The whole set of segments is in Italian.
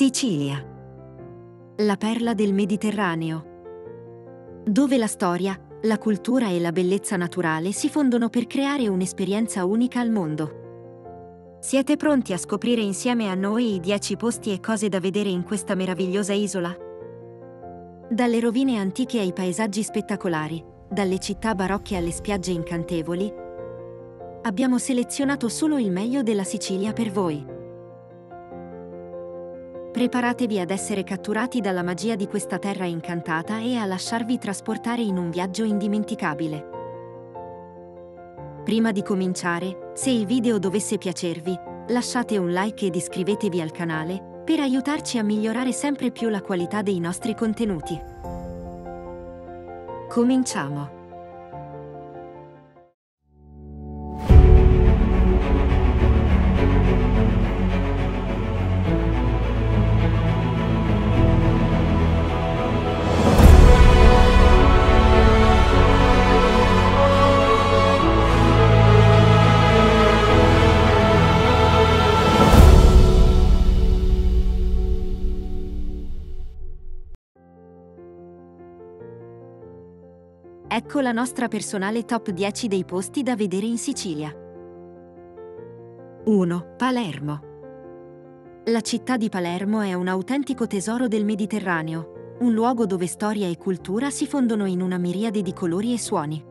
Sicilia. La perla del Mediterraneo. Dove la storia, la cultura e la bellezza naturale si fondono per creare un'esperienza unica al mondo. Siete pronti a scoprire insieme a noi i 10 posti e cose da vedere in questa meravigliosa isola? Dalle rovine antiche ai paesaggi spettacolari, dalle città barocche alle spiagge incantevoli, abbiamo selezionato solo il meglio della Sicilia per voi. Preparatevi ad essere catturati dalla magia di questa terra incantata e a lasciarvi trasportare in un viaggio indimenticabile. Prima di cominciare, se il video dovesse piacervi, lasciate un like ed iscrivetevi al canale per aiutarci a migliorare sempre più la qualità dei nostri contenuti. Cominciamo! Ecco la nostra personale top 10 dei posti da vedere in Sicilia. 1. Palermo. La città di Palermo è un autentico tesoro del Mediterraneo, un luogo dove storia e cultura si fondono in una miriade di colori e suoni.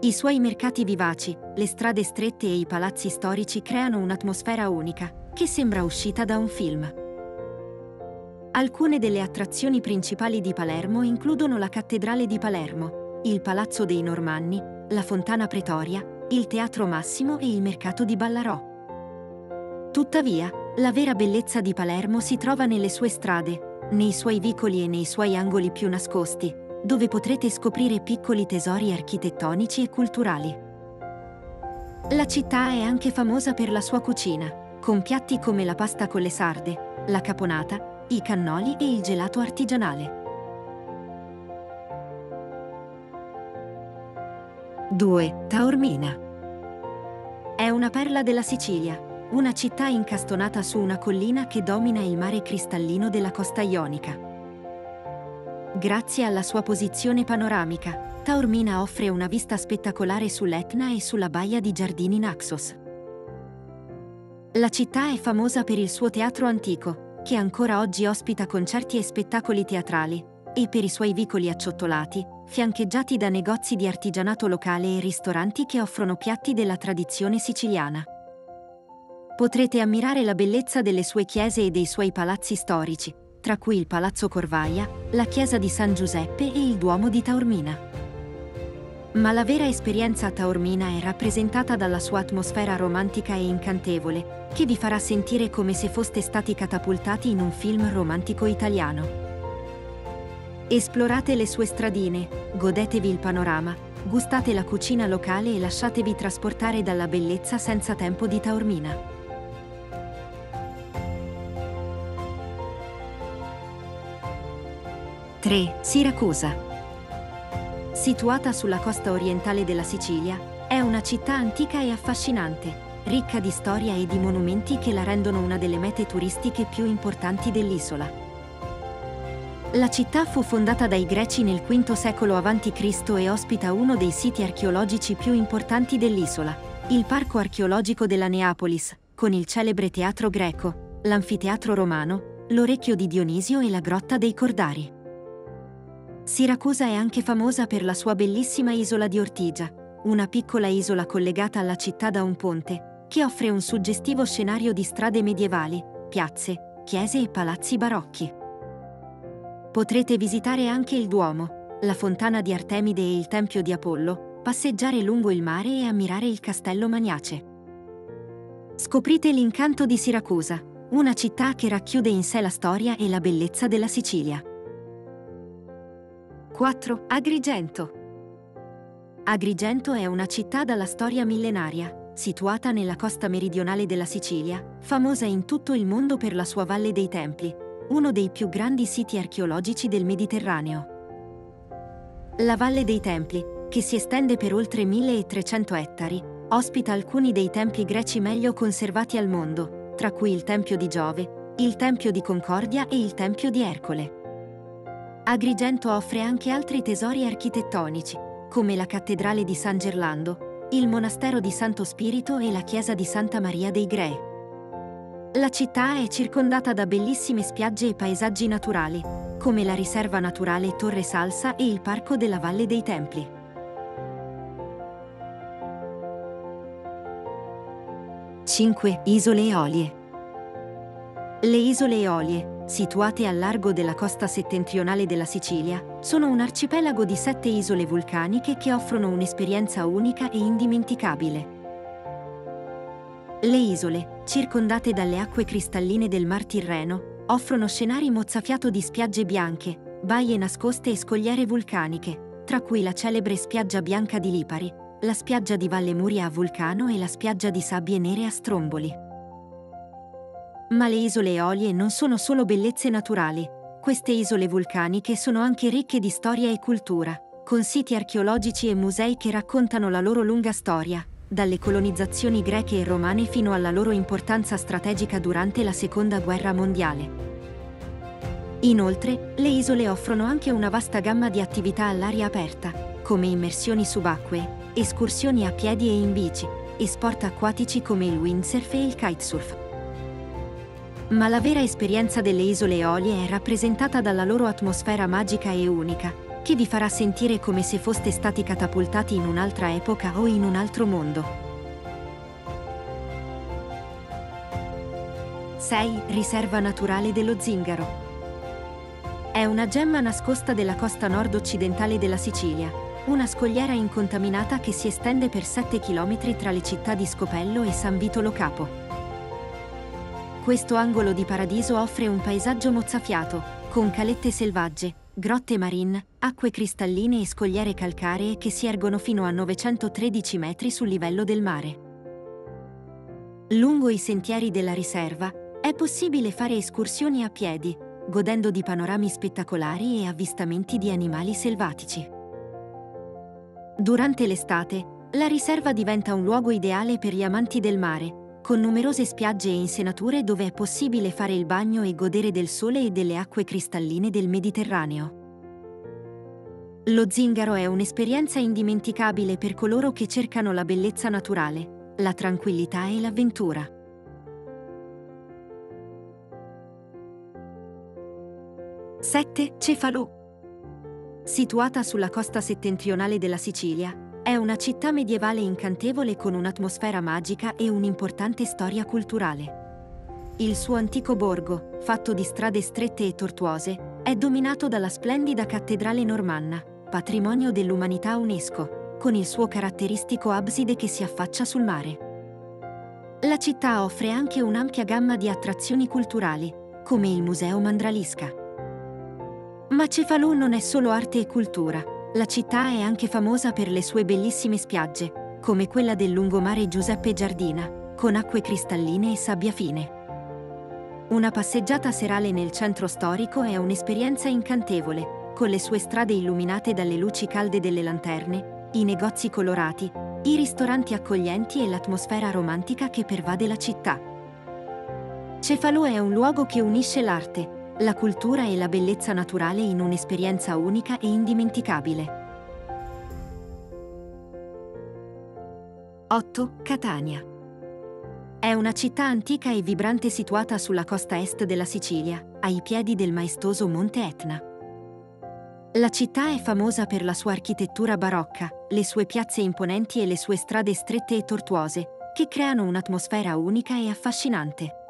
I suoi mercati vivaci, le strade strette e i palazzi storici creano un'atmosfera unica, che sembra uscita da un film. Alcune delle attrazioni principali di Palermo includono la Cattedrale di Palermo, il Palazzo dei Normanni, la Fontana Pretoria, il Teatro Massimo e il Mercato di Ballarò. Tuttavia, la vera bellezza di Palermo si trova nelle sue strade, nei suoi vicoli e nei suoi angoli più nascosti, dove potrete scoprire piccoli tesori architettonici e culturali. La città è anche famosa per la sua cucina, con piatti come la pasta con le sarde, la caponata, i cannoli e il gelato artigianale. 2. Taormina. È una perla della Sicilia, una città incastonata su una collina che domina il mare cristallino della costa ionica. Grazie alla sua posizione panoramica, Taormina offre una vista spettacolare sull'Etna e sulla baia di Giardini Naxos. La città è famosa per il suo teatro antico, che ancora oggi ospita concerti e spettacoli teatrali, e per i suoi vicoli acciottolati, fiancheggiati da negozi di artigianato locale e ristoranti che offrono piatti della tradizione siciliana. Potrete ammirare la bellezza delle sue chiese e dei suoi palazzi storici, tra cui il Palazzo Corvaia, la chiesa di San Giuseppe e il Duomo di Taormina. Ma la vera esperienza Taormina è rappresentata dalla sua atmosfera romantica e incantevole, che vi farà sentire come se foste stati catapultati in un film romantico italiano. Esplorate le sue stradine, godetevi il panorama, gustate la cucina locale e lasciatevi trasportare dalla bellezza senza tempo di Taormina. Siracusa. Situata sulla costa orientale della Sicilia, è una città antica e affascinante, ricca di storia e di monumenti che la rendono una delle mete turistiche più importanti dell'isola. La città fu fondata dai Greci nel V secolo a.C. e ospita uno dei siti archeologici più importanti dell'isola, il Parco archeologico della Neapolis, con il celebre teatro greco, l'anfiteatro romano, l'orecchio di Dionisio e la grotta dei Cordari. Siracusa è anche famosa per la sua bellissima isola di Ortigia, una piccola isola collegata alla città da un ponte, che offre un suggestivo scenario di strade medievali, piazze, chiese e palazzi barocchi. Potrete visitare anche il Duomo, la fontana di Artemide e il Tempio di Apollo, passeggiare lungo il mare e ammirare il castello Magnace. Scoprite l'incanto di Siracusa, una città che racchiude in sé la storia e la bellezza della Sicilia. 4. Agrigento. Agrigento è una città dalla storia millenaria, situata nella costa meridionale della Sicilia, famosa in tutto il mondo per la sua Valle dei Templi, uno dei più grandi siti archeologici del Mediterraneo. La Valle dei Templi, che si estende per oltre 1300 ettari, ospita alcuni dei templi greci meglio conservati al mondo, tra cui il Tempio di Giove, il Tempio di Concordia e il Tempio di Ercole. Agrigento offre anche altri tesori architettonici, come la Cattedrale di San Gerlando, il Monastero di Santo Spirito e la Chiesa di Santa Maria dei Grei. La città è circondata da bellissime spiagge e paesaggi naturali, come la riserva naturale Torre Salsa e il Parco della Valle dei Templi. 5 Isole Eolie Le isole Eolie, situate al largo della costa settentrionale della Sicilia, sono un arcipelago di sette isole vulcaniche che offrono un'esperienza unica e indimenticabile. Le isole, circondate dalle acque cristalline del Mar Tirreno, offrono scenari mozzafiato di spiagge bianche, baie nascoste e scogliere vulcaniche, tra cui la celebre spiaggia bianca di Lipari, la spiaggia di Valle Muria a Vulcano e la spiaggia di Sabbie Nere a Stromboli. Ma le isole Eolie non sono solo bellezze naturali. Queste isole vulcaniche sono anche ricche di storia e cultura, con siti archeologici e musei che raccontano la loro lunga storia, dalle colonizzazioni greche e romane fino alla loro importanza strategica durante la Seconda Guerra Mondiale. Inoltre, le isole offrono anche una vasta gamma di attività all'aria aperta, come immersioni subacquee, escursioni a piedi e in bici, e sport acquatici come il windsurf e il kitesurf. Ma la vera esperienza delle isole Eolie è rappresentata dalla loro atmosfera magica e unica, che vi farà sentire come se foste stati catapultati in un'altra epoca o in un altro mondo. 6. Riserva naturale dello Zingaro. È una gemma nascosta della costa nord-occidentale della Sicilia, una scogliera incontaminata che si estende per 7 km tra le città di Scopello e San Vito Lo Capo. Questo angolo di paradiso offre un paesaggio mozzafiato, con calette selvagge, grotte marine, acque cristalline e scogliere calcaree che si ergono fino a 913 metri sul livello del mare. Lungo i sentieri della riserva è possibile fare escursioni a piedi, godendo di panorami spettacolari e avvistamenti di animali selvatici. Durante l'estate, la riserva diventa un luogo ideale per gli amanti del mare, con numerose spiagge e insenature dove è possibile fare il bagno e godere del sole e delle acque cristalline del Mediterraneo. Lo zingaro è un'esperienza indimenticabile per coloro che cercano la bellezza naturale, la tranquillità e l'avventura. Sette Cefalù Situata sulla costa settentrionale della Sicilia, è una città medievale incantevole con un'atmosfera magica e un'importante storia culturale. Il suo antico borgo, fatto di strade strette e tortuose, è dominato dalla splendida cattedrale normanna, patrimonio dell'umanità UNESCO, con il suo caratteristico abside che si affaccia sul mare. La città offre anche un'ampia gamma di attrazioni culturali, come il Museo Mandralisca. Ma Cefalù non è solo arte e cultura. La città è anche famosa per le sue bellissime spiagge, come quella del lungomare Giuseppe Giardina, con acque cristalline e sabbia fine. Una passeggiata serale nel centro storico è un'esperienza incantevole, con le sue strade illuminate dalle luci calde delle lanterne, i negozi colorati, i ristoranti accoglienti e l'atmosfera romantica che pervade la città. Cefalù è un luogo che unisce l'arte, la cultura e la bellezza naturale in un'esperienza unica e indimenticabile. 8. Catania. È una città antica e vibrante situata sulla costa est della Sicilia, ai piedi del maestoso Monte Etna. La città è famosa per la sua architettura barocca, le sue piazze imponenti e le sue strade strette e tortuose, che creano un'atmosfera unica e affascinante.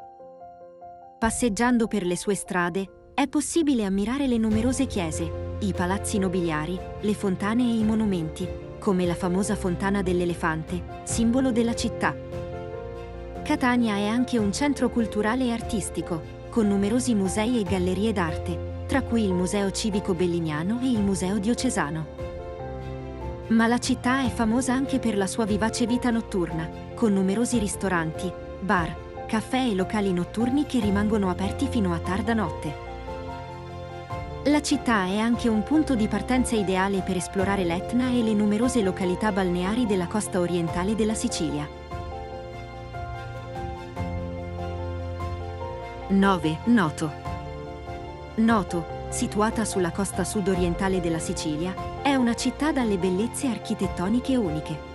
Passeggiando per le sue strade, è possibile ammirare le numerose chiese, i palazzi nobiliari, le fontane e i monumenti, come la famosa Fontana dell'Elefante, simbolo della città. Catania è anche un centro culturale e artistico, con numerosi musei e gallerie d'arte, tra cui il Museo Civico Bellignano e il Museo Diocesano. Ma la città è famosa anche per la sua vivace vita notturna, con numerosi ristoranti, bar, caffè e locali notturni che rimangono aperti fino a tarda notte. La città è anche un punto di partenza ideale per esplorare l'Etna e le numerose località balneari della costa orientale della Sicilia. 9. Noto. Noto, situata sulla costa sud-orientale della Sicilia, è una città dalle bellezze architettoniche uniche.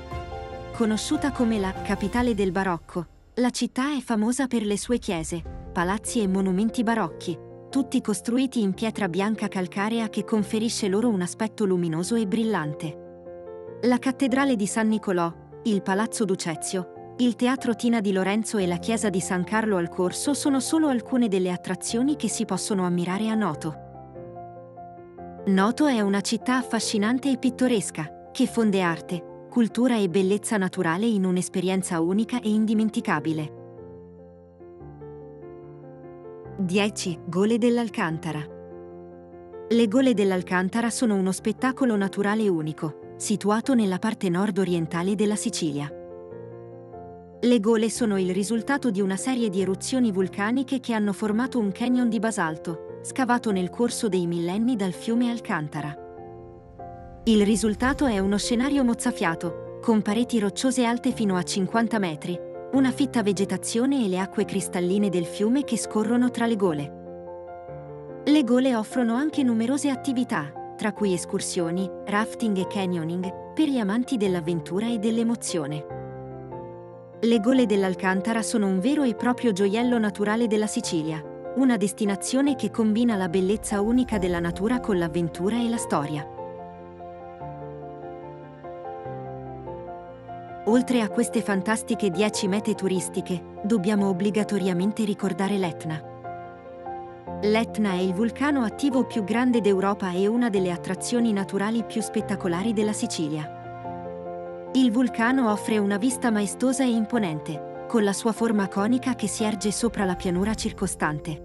Conosciuta come la capitale del barocco, la città è famosa per le sue chiese, palazzi e monumenti barocchi, tutti costruiti in pietra bianca calcarea che conferisce loro un aspetto luminoso e brillante. La cattedrale di San Nicolò, il Palazzo Ducezio, il Teatro Tina di Lorenzo e la chiesa di San Carlo al Corso sono solo alcune delle attrazioni che si possono ammirare a Noto. Noto è una città affascinante e pittoresca, che fonde arte, cultura e bellezza naturale in un'esperienza unica e indimenticabile. 10. Gole dell'Alcantara Le gole dell'Alcantara sono uno spettacolo naturale unico, situato nella parte nord-orientale della Sicilia. Le gole sono il risultato di una serie di eruzioni vulcaniche che hanno formato un canyon di basalto, scavato nel corso dei millenni dal fiume Alcantara. Il risultato è uno scenario mozzafiato, con pareti rocciose alte fino a 50 metri, una fitta vegetazione e le acque cristalline del fiume che scorrono tra le gole. Le gole offrono anche numerose attività, tra cui escursioni, rafting e canyoning, per gli amanti dell'avventura e dell'emozione. Le gole dell'Alcantara sono un vero e proprio gioiello naturale della Sicilia, una destinazione che combina la bellezza unica della natura con l'avventura e la storia. Oltre a queste fantastiche 10 mete turistiche, dobbiamo obbligatoriamente ricordare l'Etna. L'Etna è il vulcano attivo più grande d'Europa e una delle attrazioni naturali più spettacolari della Sicilia. Il vulcano offre una vista maestosa e imponente, con la sua forma conica che si erge sopra la pianura circostante.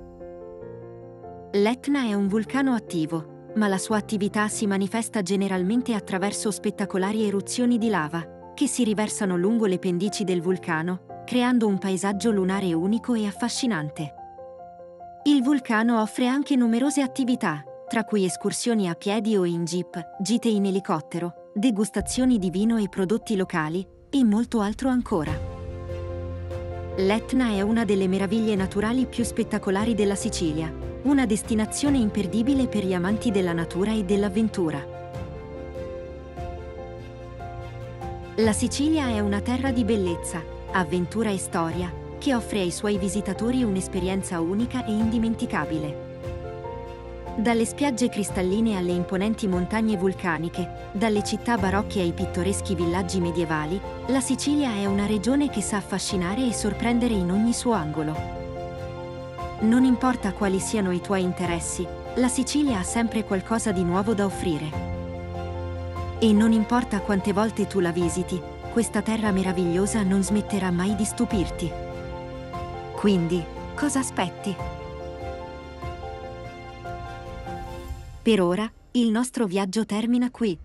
L'Etna è un vulcano attivo, ma la sua attività si manifesta generalmente attraverso spettacolari eruzioni di lava, che si riversano lungo le pendici del vulcano, creando un paesaggio lunare unico e affascinante. Il vulcano offre anche numerose attività, tra cui escursioni a piedi o in jeep, gite in elicottero, degustazioni di vino e prodotti locali e molto altro ancora. L'Etna è una delle meraviglie naturali più spettacolari della Sicilia, una destinazione imperdibile per gli amanti della natura e dell'avventura. La Sicilia è una terra di bellezza, avventura e storia, che offre ai suoi visitatori un'esperienza unica e indimenticabile. Dalle spiagge cristalline alle imponenti montagne vulcaniche, dalle città barocche ai pittoreschi villaggi medievali, la Sicilia è una regione che sa affascinare e sorprendere in ogni suo angolo. Non importa quali siano i tuoi interessi, la Sicilia ha sempre qualcosa di nuovo da offrire. E non importa quante volte tu la visiti, questa terra meravigliosa non smetterà mai di stupirti. Quindi, cosa aspetti? Per ora, il nostro viaggio termina qui.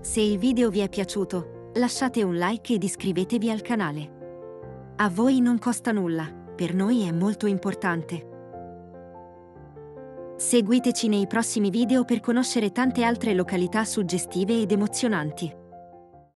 Se il video vi è piaciuto, lasciate un like ed iscrivetevi al canale. A voi non costa nulla, per noi è molto importante. Seguiteci nei prossimi video per conoscere tante altre località suggestive ed emozionanti.